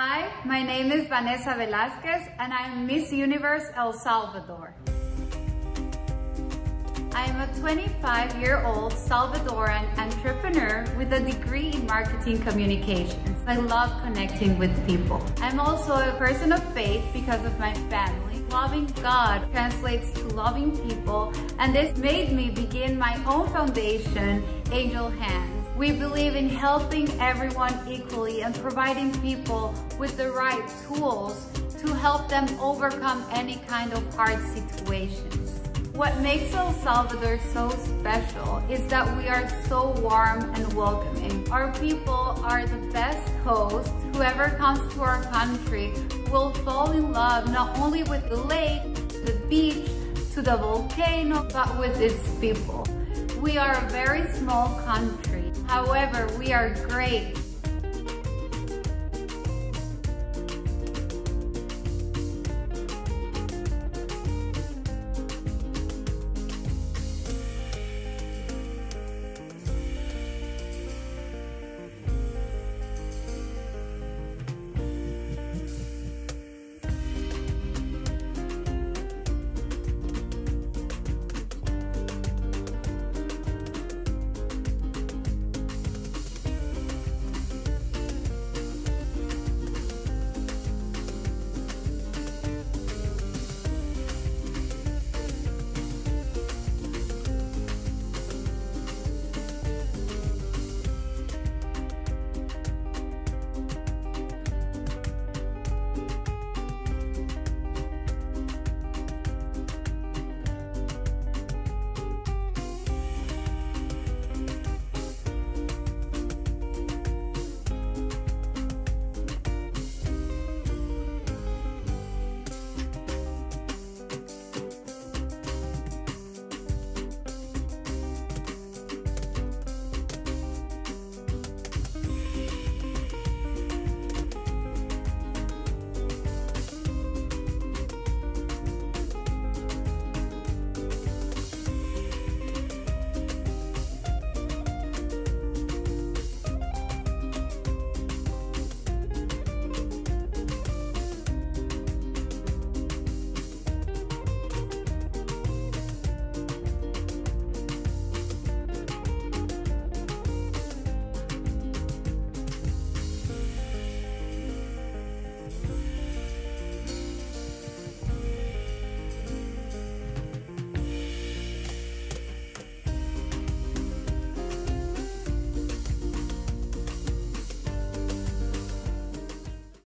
Hi, my name is Vanessa Velasquez and I'm Miss Universe El Salvador. I'm a 25-year-old Salvadoran entrepreneur with a degree in marketing communications. I love connecting with people. I'm also a person of faith because of my family. Loving God translates to loving people and this made me begin my own foundation, Angel Hands. We believe in helping everyone equally and providing people with the right tools to help them overcome any kind of hard situations. What makes El Salvador so special is that we are so warm and welcoming. Our people are the best hosts. Whoever comes to our country will fall in love not only with the lake, the beach, to the volcano, but with its people. We are a very small country. However, we are great